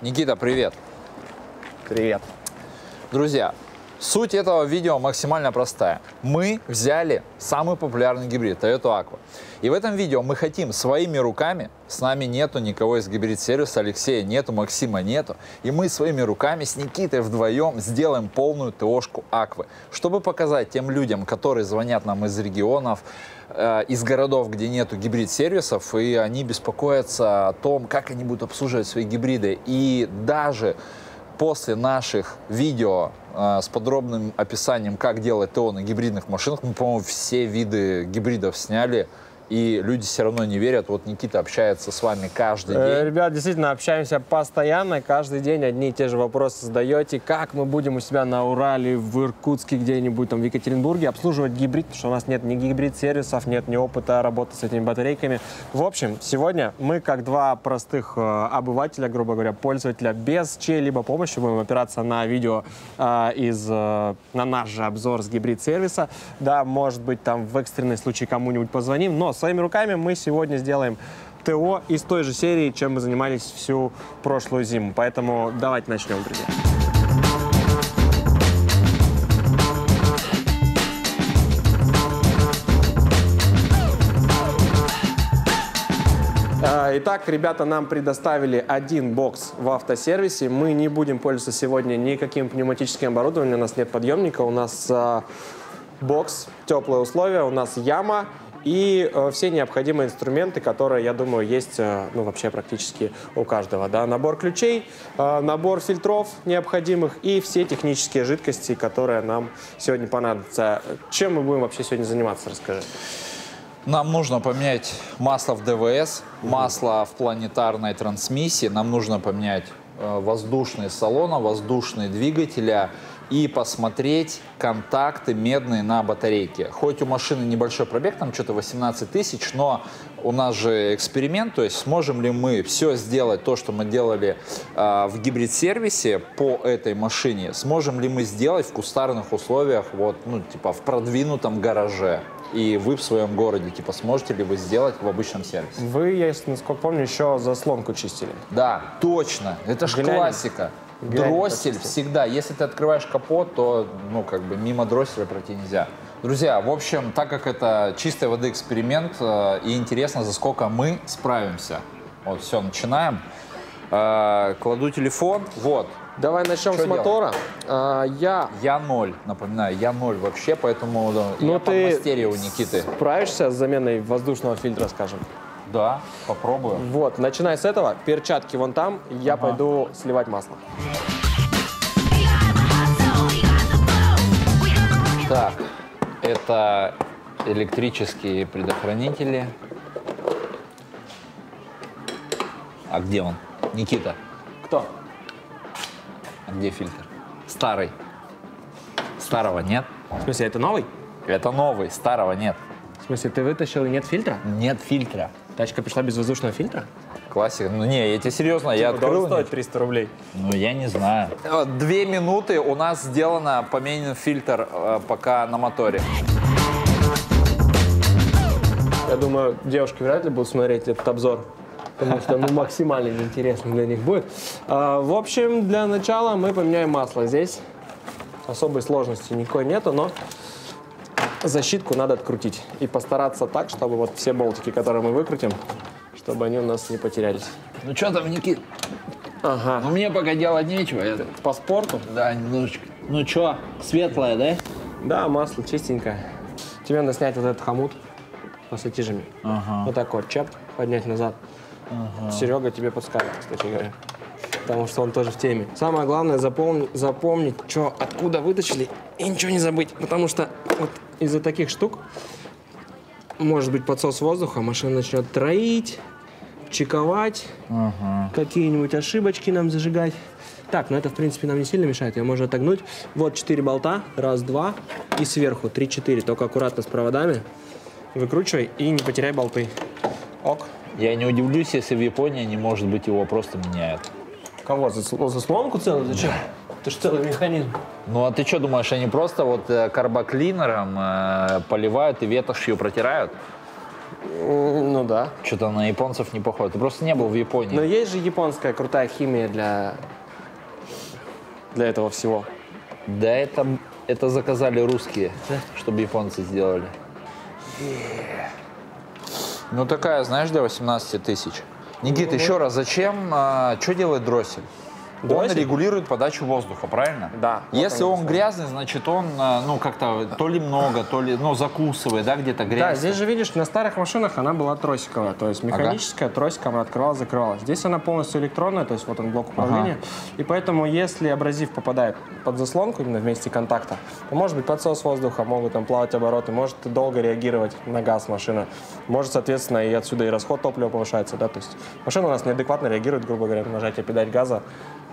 Никита, привет. Привет. Друзья, суть этого видео максимально простая. Мы взяли самый популярный гибрид Toyota Aqua. И в этом видео мы хотим своими руками, с нами нету никого из гибрид-сервиса, Алексея нету, Максима нету, и мы своими руками с Никитой вдвоем сделаем полную ТОшку Аквы, чтобы показать тем людям, которые звонят нам из регионов, э, из городов, где нету гибрид-сервисов, и они беспокоятся о том, как они будут обслуживать свои гибриды. И даже после наших видео э, с подробным описанием, как делать ТО на гибридных машинах, мы, по-моему, все виды гибридов сняли, и люди все равно не верят. Вот Никита общается с вами каждый Э, день. Ребят, действительно, общаемся постоянно, каждый день одни и те же вопросы задаете. Как мы будем у себя на Урале, в Иркутске, где-нибудь там в Екатеринбурге обслуживать гибрид, потому что у нас нет ни гибрид-сервисов, нет ни опыта работы с этими батарейками. В общем, сегодня мы, как два простых э, обывателя, грубо говоря, пользователя, без чьей-либо помощи будем опираться на видео э, из, э, на наш же обзор с гибрид-сервиса. Да, может быть, там в экстренный случай кому-нибудь позвоним, но своими руками мы сегодня сделаем ТО из той же серии, чем мы занимались всю прошлую зиму. Поэтому давайте начнем, друзья. А, Итак, ребята нам предоставили один бокс в автосервисе. Мы не будем пользоваться сегодня никаким пневматическим оборудованием. У нас нет подъемника. У нас а, бокс, теплые условия, у нас яма и э, все необходимые инструменты, которые, я думаю, есть э, ну, вообще практически у каждого. Да? Набор ключей, э, набор фильтров необходимых и все технические жидкости, которые нам сегодня понадобятся. Чем мы будем вообще сегодня заниматься, расскажи. Нам нужно поменять масло в ДВС, масло в планетарной трансмиссии, нам нужно поменять э, воздушные салона, воздушные двигателя и посмотреть контакты медные на батарейке. Хоть у машины небольшой пробег, там что-то 18 тысяч, но у нас же эксперимент, то есть сможем ли мы все сделать, то, что мы делали э, в гибрид-сервисе по этой машине, сможем ли мы сделать в кустарных условиях, вот, ну, типа в продвинутом гараже. И вы в своем городе, типа, сможете ли вы сделать в обычном сервисе? Вы, если насколько помню, еще заслонку чистили. Да, точно. Это же классика. Дроссель всегда. Если ты открываешь капот, то, ну, как бы мимо дросселя пройти нельзя. Друзья, в общем, так как это чистой воды эксперимент, э, и интересно, за сколько мы справимся. Вот, все, начинаем. Э, кладу телефон. Вот. Давай начнем Что с мотора. А, я Я ноль, напоминаю, я ноль вообще, поэтому Ну, я ты у Никиты. справишься с заменой воздушного фильтра, скажем? Да, попробую. Вот, начинай с этого. Перчатки вон там. Я Ага. пойду сливать масло. Так, это электрические предохранители. А где он? Никита, Кто? а где фильтр? Старый. Старого нет? В смысле, это новый? Это новый, старого нет. В смысле, ты вытащил и нет фильтра? Нет фильтра. Тачка пришла без воздушного фильтра? Классика. Ну не, я тебе серьезно, я Типа, открыл. стоит 300 рублей. Ну, я не знаю. Э, Две минуты у нас сделано, поменен фильтр э, пока на моторе. Я думаю, девушки вряд ли будут смотреть этот обзор. Потому что ну, максимально неинтересно для них будет. А, в общем, для начала мы поменяем масло. Здесь особой сложности никакой нету, но защитку надо открутить. И постараться так, чтобы вот все болтики, которые мы выкрутим, чтобы они у нас не потерялись. Ну что там, Никит? Ага. Ну мне пока делать нечего. Я... По спорту? Да, немножечко. Ну что, светлое, да? Да, масло чистенькое. Тебе надо снять вот этот хомут пассатижами. Ага. Вот так вот, чап, поднять назад. Серега тебе подскажет, кстати говоря. Потому что он тоже в теме. Самое главное запомни- запомнить, что откуда вытащили, и ничего не забыть. Потому что вот из-за таких штук может быть подсос воздуха, машина начнет троить, чековать, Ага. какие-нибудь ошибочки нам зажигать. Так, ну это, в принципе, нам не сильно мешает. Ее можно отогнуть. Вот четыре болта. Раз, два. И сверху три-четыре. Только аккуратно с проводами. Выкручивай и не потеряй болты. Ок. Я не удивлюсь, если в Японии не может быть его просто меняют. Кого? Засл- заслонку целую? Зачем? Это же целый механизм. Ну а ты что думаешь, они просто вот э, карбоклинером э, поливают и ветошью протирают? Ну да. Что-то на японцев не похоже. Ты просто не был в Японии. Но есть же японская крутая химия для, для этого всего. Да это, это заказали русские, чтобы японцы сделали. Ну такая, знаешь, для 18 тысяч. Никит, еще раз, зачем, что делает дроссель? Он Дроссель? регулирует подачу воздуха, правильно? Да, вот Если он он грязный, значит он, а, ну как-то то ли много, то ли, ну закусывает, да, где-то грязь. Да, здесь же видишь, на старых машинах она была тросиковая, то есть механическая, тросиком она открывалась, закрывалась. Здесь она полностью электронная, то есть вот он блок управления. И поэтому, если абразив попадает под заслонку, именно в месте контакта, то может быть подсос воздуха, могут там плавать обороты, может долго реагировать на газ машина. Может, соответственно, и отсюда и расход топлива повышается, да, то есть машина у нас неадекватно реагирует, грубо говоря, на нажатие педаль газа,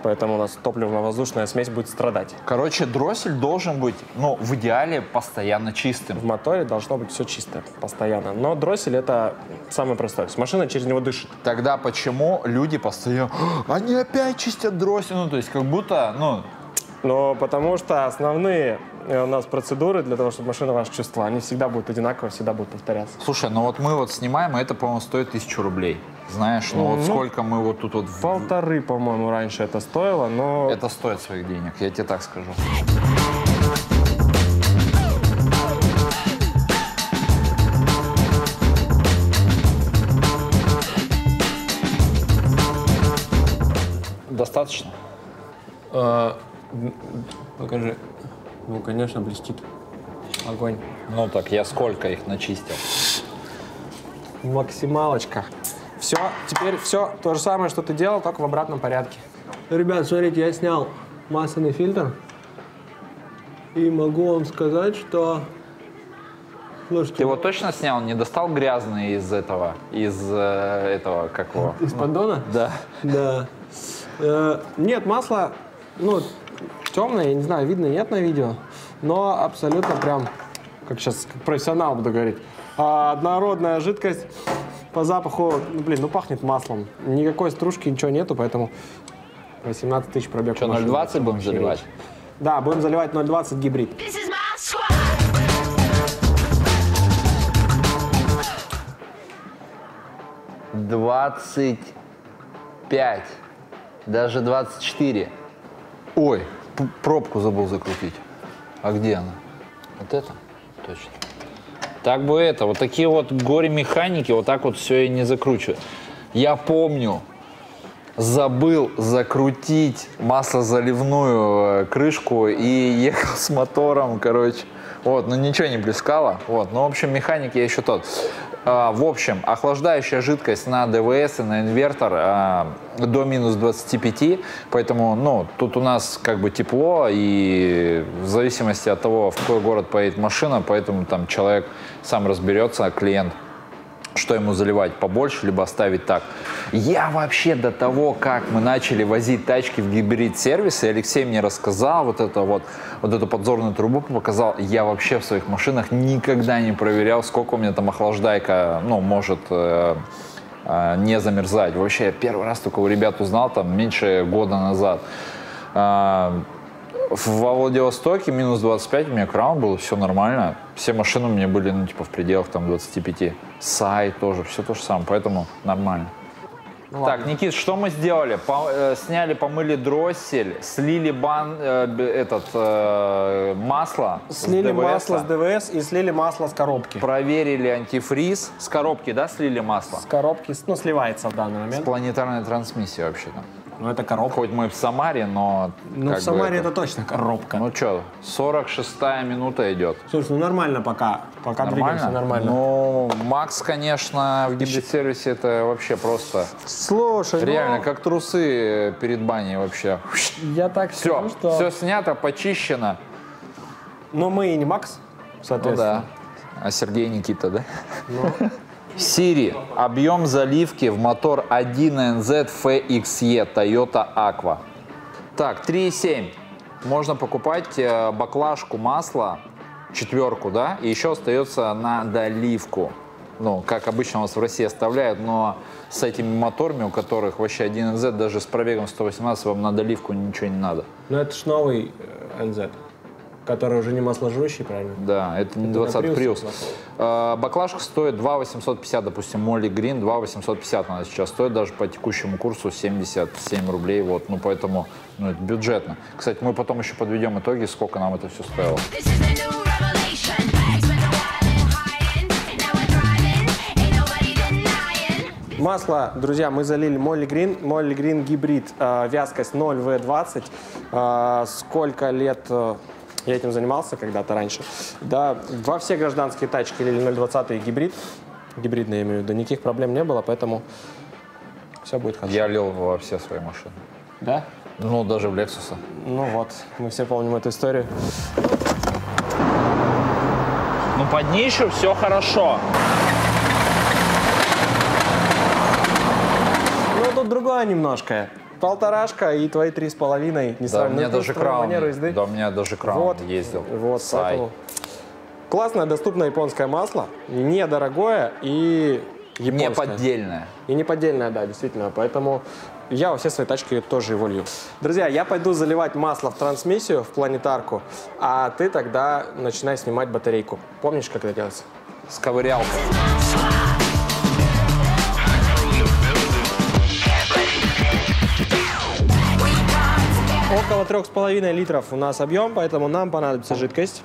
поэтому у нас топливно-воздушная смесь будет страдать. Короче, дроссель должен быть, ну, в идеале постоянно чистым. В моторе должно быть все чисто, постоянно. Но дроссель это самое простое. То есть машина через него дышит. Тогда почему люди постоянно, «А, они опять чистят дроссель, ну, то есть как будто, ну, Но потому что основные э, у нас процедуры для того, чтобы машина вас чувствовала, они всегда будут одинаковые, всегда будут повторяться. Слушай, ну вот мы вот снимаем, и это, по-моему, стоит тысячу рублей. Знаешь, ну вот Ну, сколько мы вот тут вот... Полторы, по-моему, раньше это стоило, но Это стоит своих денег, я тебе так скажу. Достаточно? покажи. Ну, конечно, блестит. Огонь. Ну так, я сколько их начистил? Максималочка. Все, теперь все то же самое, что ты делал, только в обратном порядке. Ребят, смотрите, я снял масляный фильтр. И могу вам сказать, что... Слушайте, Ты его точно снял? Не достал грязный из этого? Из э, этого, как его? из поддона? Да. Да. Э, нет, масло, ну, темное, я не знаю, видно, нет на видео, но абсолютно прям, как сейчас, как профессионал буду говорить, а, однородная жидкость по запаху, ну, блин, ну пахнет маслом. Никакой стружки, ничего нету, поэтому 18 тысяч пробег. Что, у машины. 0,20 будем заливать? Да, будем заливать 0,20 гибрид. Двадцать пять, даже 24. Ой, п- пробку забыл закрутить. А где она? Вот это? Точно. Так бы это, вот такие вот горе-механики, вот так вот все и не закручивают. Я помню, забыл закрутить маслозаливную э, крышку и ехал с мотором, короче. Вот, ну ничего не блескало. Вот, ну, в общем, механик я еще тот. А, в общем, охлаждающая жидкость на ДВС и на инвертор а, до минус 25, поэтому, ну, тут у нас как бы тепло, и в зависимости от того, в какой город поедет машина, поэтому там человек сам разберется, клиент, что ему заливать, побольше, либо оставить так. Я вообще до того, как мы начали возить тачки в гибрид-сервис, и Алексей мне рассказал вот это вот, вот эту подзорную трубу показал, я вообще в своих машинах никогда не проверял, сколько у меня там охлаждайка, ну, может э, э, не замерзать. Вообще, я первый раз только у ребят узнал, там, меньше года назад. А, Во Владивостоке минус 25, у меня кран был, все нормально. Все машины у меня были, ну, типа, в пределах там 25. Сай тоже, все то же самое, поэтому нормально. так, Никит, что мы сделали? По- э, сняли, помыли дроссель, слили бан, э, этот, э, масло. с Слили ДВС-а, масло с ДВС и слили масло с коробки. Проверили антифриз. С коробки, да, слили масло? С коробки, ну, сливается в данный С момент. планетарной трансмиссией вообще-то. Ну, это коробка. Хоть мы в Самаре, но... Ну, в Самаре это- это точно коробка. Ну что, 46-я минута идет. Слушай, ну нормально пока. Пока двигаемся нормально. Ну, Макс, конечно, в гибрид-сервисе это вообще просто... Слушай, ну, Реально, как трусы перед баней вообще. я так Все, скажу, что... все снято, почищено. Но мы и не Макс, Ну соответственно. да. А Сергей Никита, да? Сири, объем заливки в мотор 1NZ FXE Toyota Aqua. Так, 3,7. Можно покупать э, баклажку масла, четверку, да, и еще остается на доливку. Ну, как обычно у нас в России оставляют, но с этими моторами, у которых вообще 1NZ даже с пробегом 118 вам на доливку ничего не надо. Ну, это ж новый э, NZ. Который уже не масложрущий, правильно? Да, это не на 20 Prius. А, Баклажка стоит 2 850, допустим, Молли Грин 2 850 она сейчас стоит, даже по текущему курсу 77 рублей, вот, ну, поэтому, ну, это бюджетно. Кстати, мы потом еще подведем итоги, сколько нам это все стоило. Масло, друзья, мы залили Молли Грин. Молли Грин гибрид, э, вязкость 0В20. Э, сколько лет э, я этим занимался когда-то раньше. Да, во все гражданские тачки лили 020 гибрид. Гибридный, я имею в виду. Никаких проблем не было, поэтому все будет хорошо. Я лил во все свои машины. Да? Ну, даже в Лексуса. Ну вот, мы все помним эту историю. Ну, под нишу все хорошо. Ну, тут другое немножко. Полторашка и твои три с половиной. Не Да, у меня даже краун, да, у меня даже краун Вот, ездил. Вот, Сай. поэтому классное, доступное японское масло, недорогое и Не японское. поддельное. И не поддельное, да, действительно. Поэтому я во все свои тачки тоже его лью. Друзья, я пойду заливать масло в трансмиссию, в планетарку, а ты тогда начинай снимать батарейку. Помнишь, как это делается? С Около трех с половиной литров у нас объем, поэтому нам понадобится жидкость.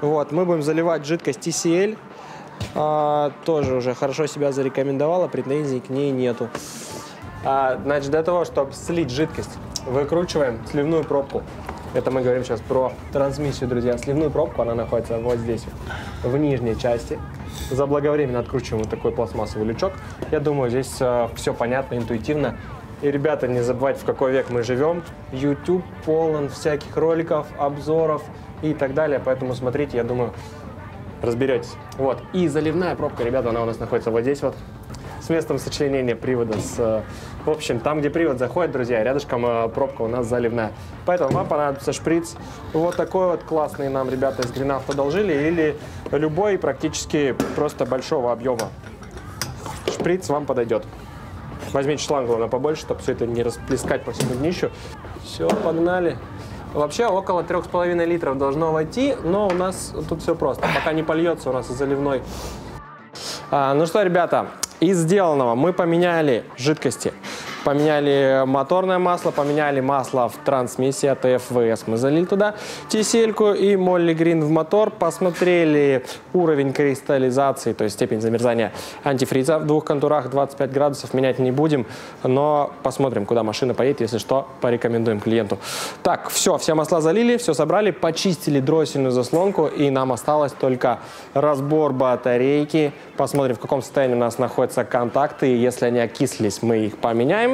Вот, мы будем заливать жидкость TCL. А, тоже уже хорошо себя зарекомендовала, претензий к ней нету. А, значит, для того, чтобы слить жидкость, выкручиваем сливную пробку. Это мы говорим сейчас про трансмиссию, друзья. Сливную пробку, она находится вот здесь, в нижней части. Заблаговременно откручиваем вот такой пластмассовый лючок. Я думаю, здесь все понятно, интуитивно. И, ребята, не забывайте, в какой век мы живем. YouTube полон всяких роликов, обзоров и так далее. Поэтому смотрите, я думаю, разберетесь. Вот. И заливная пробка, ребята, она у нас находится вот здесь вот. С местом сочленения привода с... э, В общем, там, где привод заходит, друзья, рядышком э, пробка у нас заливная. Поэтому вам понадобится шприц. Вот такой вот классный нам ребята из Гринавто одолжили. Или любой практически просто большого объема. Шприц вам подойдет. Возьмите шланг, главное, побольше, чтобы все это не расплескать по всему днищу. Все, погнали. Вообще около 3,5 литров должно войти, но у нас тут все просто. Пока не польется у нас заливной. А, ну что, ребята, из сделанного мы поменяли жидкости. Поменяли моторное масло, поменяли масло в трансмиссии АТФ ВС. Мы залили туда тесельку и Молли Грин в мотор. Посмотрели уровень кристаллизации, то есть степень замерзания антифриза в двух контурах 25 градусов. Менять не будем, но посмотрим, куда машина поедет. Если что, порекомендуем клиенту. Так, все, все масла залили, все собрали, почистили дроссельную заслонку. И нам осталось только разбор батарейки. Посмотрим, в каком состоянии у нас находятся контакты. Если они окислились, мы их поменяем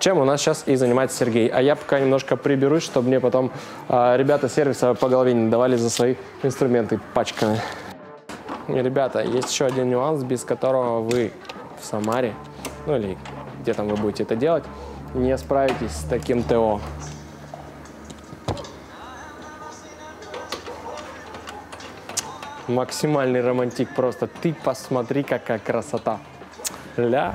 чем у нас сейчас и занимается Сергей. А я пока немножко приберусь, чтобы мне потом а, ребята сервиса по голове не давали за свои инструменты пачками. Ребята, есть еще один нюанс, без которого вы в Самаре, ну или где там вы будете это делать, не справитесь с таким ТО. Максимальный романтик просто. Ты посмотри, какая красота. Ля.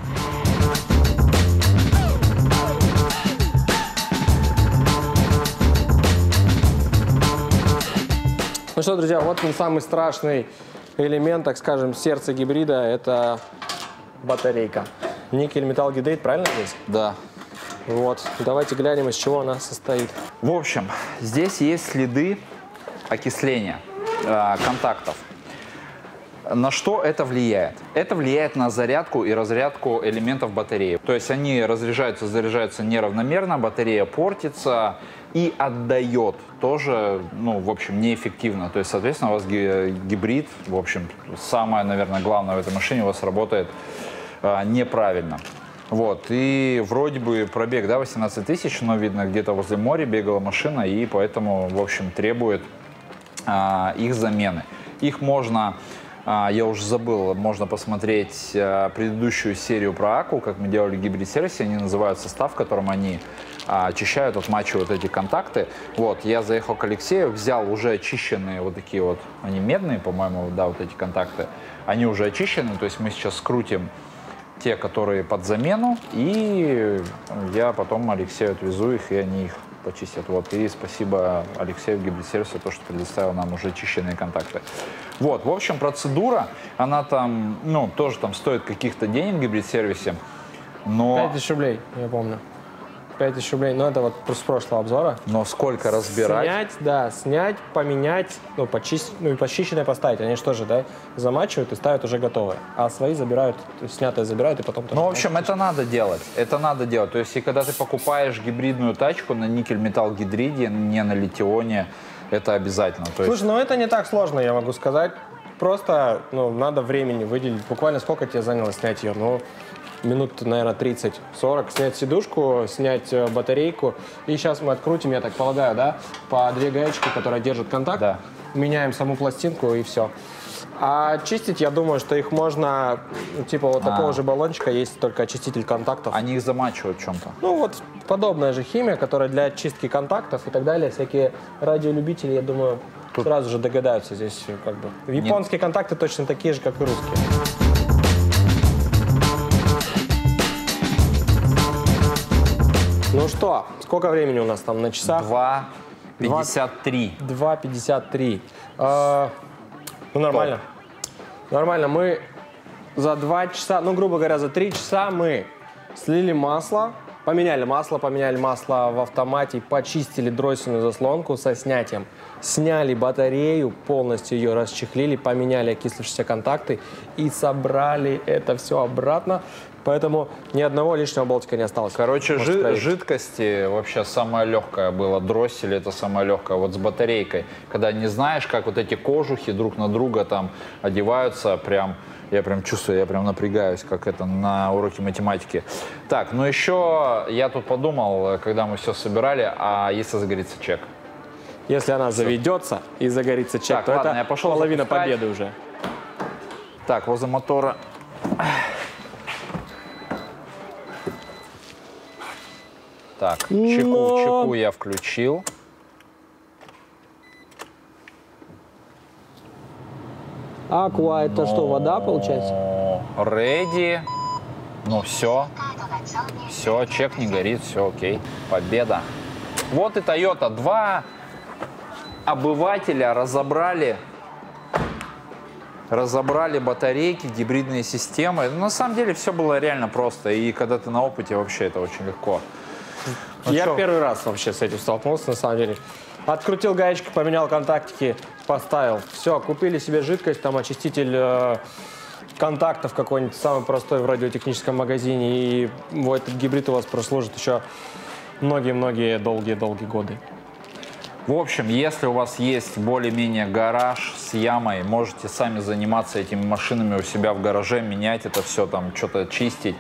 Ну что, друзья, вот он самый страшный элемент, так скажем, сердца гибрида. Это батарейка. Никель металл гидрид, правильно здесь? Да. Вот. Давайте глянем, из чего она состоит. В общем, здесь есть следы окисления э, контактов. На что это влияет? Это влияет на зарядку и разрядку элементов батареи. То есть они разряжаются, заряжаются неравномерно, батарея портится и отдает тоже, ну, в общем, неэффективно. То есть, соответственно, у вас ги- гибрид, в общем, самое, наверное, главное в этой машине у вас работает а, неправильно. Вот, и вроде бы пробег, да, 18 тысяч, но видно, где-то возле моря бегала машина, и поэтому, в общем, требует а, их замены. Их можно, я уже забыл, можно посмотреть а, предыдущую серию про Аку, как мы делали гибрид-сервисе, они называют состав, в котором они а, очищают, отмачивают эти контакты. Вот, я заехал к Алексею, взял уже очищенные вот такие вот, они медные, по-моему, да, вот эти контакты, они уже очищены, то есть мы сейчас скрутим те, которые под замену, и я потом Алексею отвезу их, и они их почистят. Вот. И спасибо Алексею Гибрид-сервису за то, что предоставил нам уже чищенные контакты. Вот, в общем, процедура, она там, ну, тоже там стоит каких-то денег в гибрид-сервисе, но, 5 тысяч рублей, я помню. 5 тысяч рублей, но это вот с прошлого обзора. но сколько разбирать? Снять, да, снять, поменять, ну, почистить, ну, и почищенное поставить. Они же тоже, да, замачивают и ставят уже готовые. А свои забирают, снятые забирают и потом... Ну, в общем, это надо делать. Это надо делать. То есть, и когда ты покупаешь гибридную тачку на никель-металл гидриде, не на литионе, это обязательно. То есть, Слушай, ну это не так сложно, я могу сказать. Просто, ну, надо времени выделить. Буквально сколько тебе заняло снять ее? Ну, минут, наверное, 30-40. Снять сидушку, снять э, батарейку. И сейчас мы открутим, я так полагаю, да, по две гаечки, которые держат контакт. Да. Меняем саму пластинку и все. А чистить, я думаю, что их можно, типа вот такого А. же баллончика, есть только очиститель контактов. они их замачивают чем-то. Ну вот подобная же химия, которая для очистки контактов и так далее. Всякие радиолюбители, я думаю, сразу же догадаются здесь как бы. Японские контакты точно такие же, как и русские. Ну что, сколько времени у нас там на часах? 2,53. 2.53. А, ну, нормально. Нормально. Мы за 2 часа, ну, грубо говоря, за 3 часа мы слили масло, поменяли масло, поменяли масло в автомате, почистили дроссельную заслонку со снятием, сняли батарею, полностью ее расчехлили, поменяли окислившиеся контакты и собрали это все обратно. Поэтому ни одного лишнего болтика не осталось. Короче, жи- проверить. жидкости вообще самое легкое было. Дроссель это самое легкое. Вот с батарейкой. Когда не знаешь, как вот эти кожухи друг на друга там одеваются, прям я прям чувствую, я прям напрягаюсь, как это на уроке математики. Так, ну еще я тут подумал, когда мы все собирали, а если загорится чек? Если она заведется и загорится чек, Так, то ладно, это я пошел половина запускать. победы уже. Так, возле мотора. Так, чеку, Но- чеку я включил. Аква это что, вода получается? Реди. Ну все. Все, чек не горит, все окей. Победа. Вот и Toyota. Два обывателя разобрали разобрали батарейки, гибридные системы. Ну, на самом деле все было реально просто. И когда ты на опыте, вообще это очень легко. Ну Я первый раз вообще с этим столкнулся, на самом деле. Открутил гаечку, поменял контактики, поставил. Все, купили себе жидкость, там очиститель э, контактов какой-нибудь, самый простой в радиотехническом магазине. И вот этот гибрид у вас прослужит еще многие-многие долгие-долгие годы. В общем, если у вас есть более-менее гараж с ямой, можете сами заниматься этими машинами у себя в гараже, менять это все, там что-то чистить.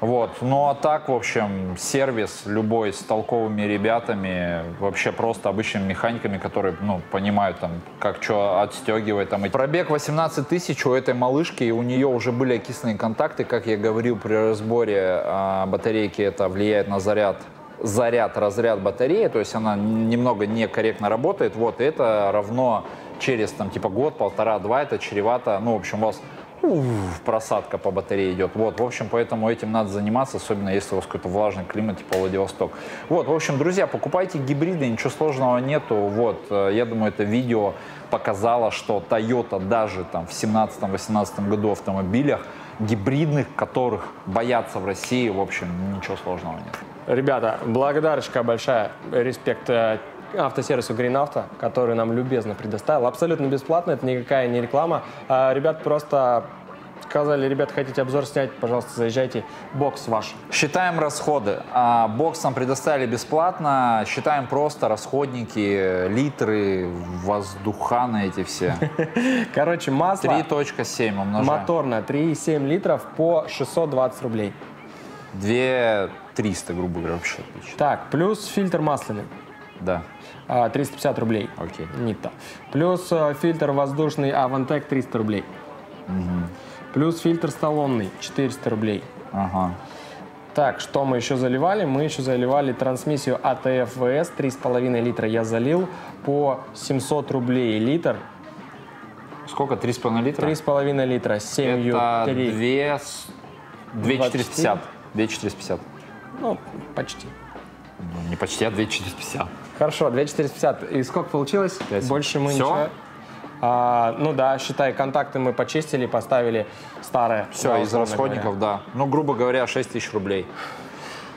Вот. Ну а так, в общем, сервис любой с толковыми ребятами, вообще просто обычными механиками, которые, ну, понимают там, как что отстегивать там. И Пробег 18 тысяч у этой малышки, и у нее уже были окисленные контакты, как я говорил при разборе а, батарейки, это влияет на заряд заряд, разряд батареи, то есть она немного некорректно работает, вот, и это равно через, там, типа, год, полтора, два, это чревато, ну, в общем, у вас уф, просадка по батарее идет, вот, в общем, поэтому этим надо заниматься, особенно если у вас какой-то влажный климат, типа Владивосток. Вот, в общем, друзья, покупайте гибриды, ничего сложного нету, вот, э, я думаю, это видео показало, что Toyota даже там в 17-18 году автомобилях гибридных, которых боятся в России, в общем, ничего сложного нет. Ребята, благодарочка большая, респект э, автосервису Green Auto, который нам любезно предоставил. Абсолютно бесплатно, это никакая не реклама. А, Ребят просто сказали, ребят, хотите обзор снять, пожалуйста, заезжайте, бокс ваш. Считаем расходы. А, бокс нам предоставили бесплатно. Считаем просто расходники, литры, воздуханы эти все. Короче, масло 3.7 умножаем. моторное 3,7 литров по 620 рублей. 2 300, грубо говоря, вообще. Так, плюс фильтр масляный, Да, а, 350 рублей. окей. Плюс э, фильтр воздушный Avantec 300 рублей. Плюс фильтр столонный 400 рублей. Ага. Так, что мы еще заливали? Мы еще заливали трансмиссию А ATF VS 3,5 литра я залил по 700 рублей литр. Сколько? 3,5 литра? 3,5 литра, 7 Это 3. 2 450. 2 450. Ну, почти. Ну, не почти, а 2450. Хорошо, 2450. И сколько получилось? Пять. Больше мы Всё? ничего. А, ну да, считай, контакты мы почистили, поставили старые. Все, да, из расходников, говоря. да. Ну, грубо говоря, 6 тысяч рублей.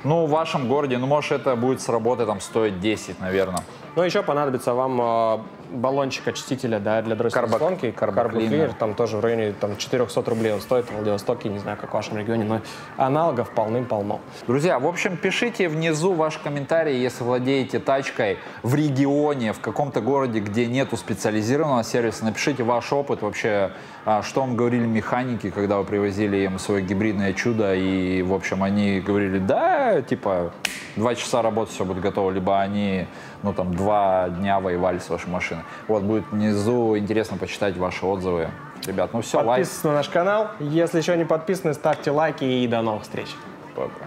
Ну, в вашем городе, ну, может, это будет с работы там стоить 10, наверное. Ну, еще понадобится вам а, баллончик очистителя да, для дроссельной Карбо- слонки. карбоклинер. Карбоклинер, там тоже в районе там, 400 рублей он стоит в Владивостоке, не знаю, как в вашем регионе, но аналогов полным-полно. Друзья, в общем, пишите внизу ваш комментарий, если владеете тачкой в регионе, в каком-то городе, где нету специализированного сервиса. Напишите ваш опыт вообще, а, что вам говорили механики, когда вы привозили им свое гибридное чудо, и, в общем, они говорили, да, типа, два часа работы, все будет готово, либо они, ну, там, два дня воевали с вашей машиной. Вот, будет внизу интересно почитать ваши отзывы. Ребят, ну все, лайк. Подписывайтесь на наш канал. Если еще не подписаны, ставьте лайки и до новых встреч. Пока.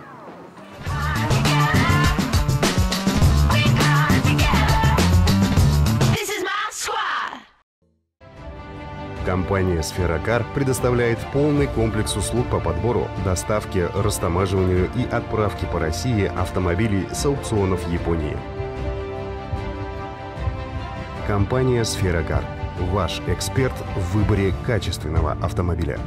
Компания «Сферокар» предоставляет полный комплекс услуг по подбору, доставке, растамаживанию и отправке по России автомобилей с аукционов Японии. Компания «Сферокар» – ваш эксперт в выборе качественного автомобиля.